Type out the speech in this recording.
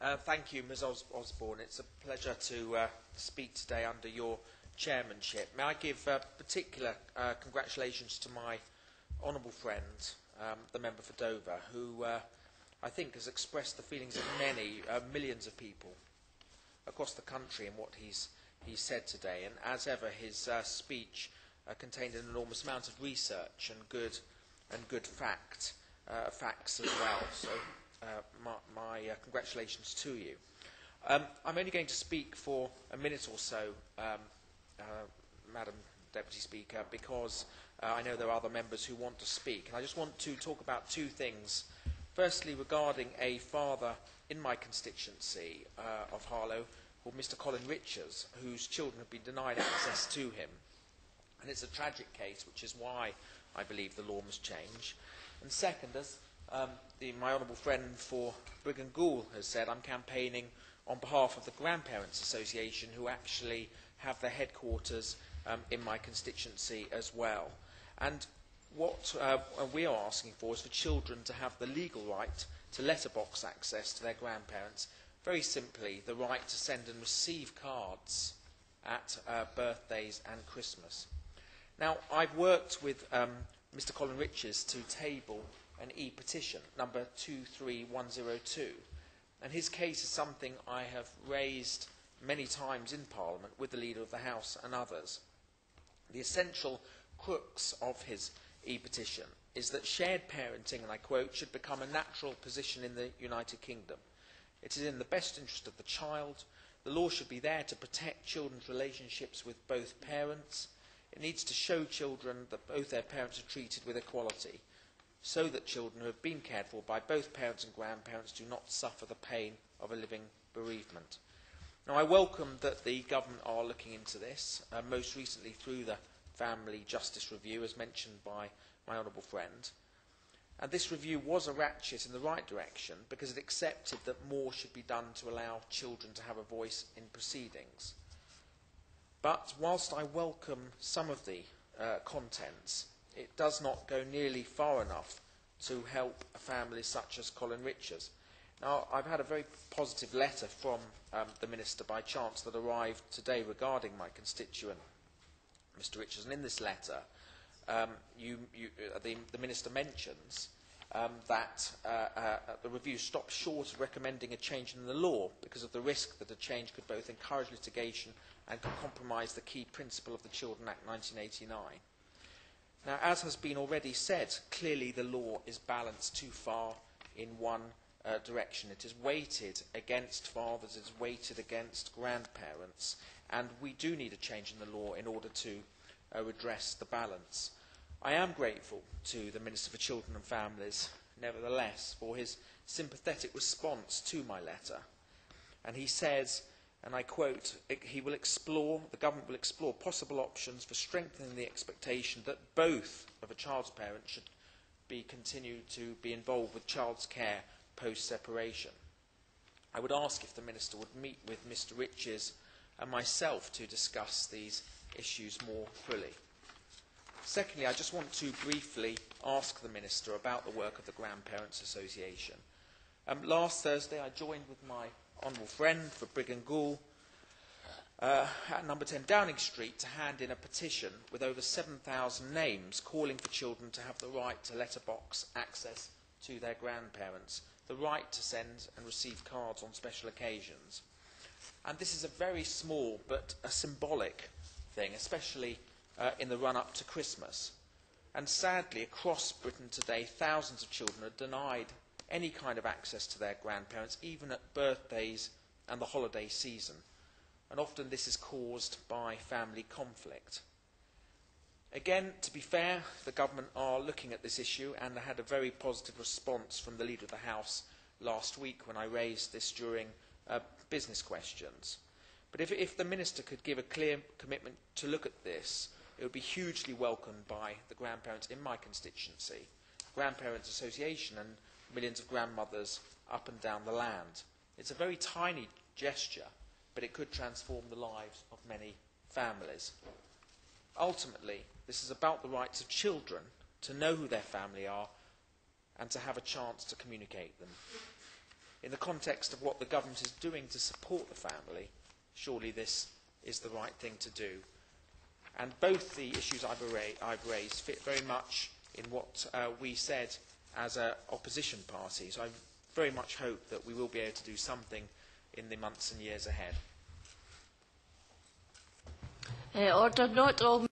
Uh, thank you, Ms Os- Osborne. It's a pleasure to uh, speak today under your chairmanship. May I give uh, particular uh, congratulations to my honourable friend, um, the member for Dover, who uh, I think has expressed the feelings of many, uh, millions of people across the country in what he's, he's said today. And as ever, his uh, speech uh, contained an enormous amount of research and good, and good fact, uh, facts as well. So uh, my uh, congratulations to you. Um, I'm only going to speak for a minute or so, um, uh, Madam Deputy Speaker, because uh, I know there are other members who want to speak. And I just want to talk about two things. Firstly, regarding a father in my constituency uh, of Harlow called Mr. Colin Riches, whose children have been denied access to him. And it's a tragic case, which is why I believe the law must change. And second, as um, the, my honourable friend for Brigg and Goole has said, I'm campaigning on behalf of the Grandparents Association, who actually have their headquarters um, in my constituency as well. And what uh, we are asking for is for children to have the legal right to letterbox access to their grandparents. Very simply, the right to send and receive cards at uh, birthdays and Christmas. Now, I've worked with um, Mr. Colin Riches to table an e-petition, number 23102. And his case is something I have raised many times in Parliament with the Leader of the House and others. The essential crux of his e-petition is that shared parenting, and I quote, should become a natural position in the United Kingdom. It is in the best interest of the child. The law should be there to protect children's relationships with both parents. It needs to show children that both their parents are treated with equality so that children who have been cared for by both parents and grandparents do not suffer the pain of a living bereavement. Now, I welcome that the government are looking into this, uh, most recently through the Family Justice Review, as mentioned by my honourable friend. And this review was a ratchet in the right direction because it accepted that more should be done to allow children to have a voice in proceedings. But whilst I welcome some of the uh, contents, it does not go nearly far enough to help a family such as Colin Riches. Now, I've had a very positive letter from um, the Minister by chance that arrived today regarding my constituent, Mr Riches, and in this letter, um, you, you, uh, the, the Minister mentions um, that uh, uh, the review stops short of recommending a change in the law because of the risk that a change could both encourage litigation and could compromise the key principle of the Children Act 1989. Now, as has been already said, clearly the law is balanced too far in one uh, direction. It is weighted against fathers, it is weighted against grandparents, and we do need a change in the law in order to uh, redress the balance. I am grateful to the Minister for Children and Families, nevertheless, for his sympathetic response to my letter. And he says, and I quote, he will explore, the government will explore possible options for strengthening the expectation that both of a child's parents should be continued to be involved with child's care post-separation. I would ask if the Minister would meet with Mr Riches and myself to discuss these issues more fully. Secondly, I just want to briefly ask the Minister about the work of the Grandparents Association. Um, last Thursday, I joined with my honourable friend for Brigg and Goole uh, at number 10 Downing Street to hand in a petition with over 7,000 names calling for children to have the right to letterbox access to their grandparents, the right to send and receive cards on special occasions. And this is a very small but a symbolic thing, especially uh, in the run up to Christmas. And sadly, across Britain today, thousands of children are denied any kind of access to their grandparents, even at birthdays and the holiday season. And often this is caused by family conflict. Again, to be fair, the government are looking at this issue and I had a very positive response from the Leader of the House last week when I raised this during uh, business questions. But if, if the Minister could give a clear commitment to look at this, it would be hugely welcomed by the grandparents in my constituency, Grandparents Association and millions of grandmothers up and down the land. It's a very tiny gesture, but it could transform the lives of many families. Ultimately, this is about the rights of children to know who their family are and to have a chance to communicate them. in the context of what the government is doing to support the family, surely this is the right thing to do. And both the issues I've, raised fit very much in what uh, we said as an opposition party. So I very much hope that we will be able to do something in the months and years ahead. Eh,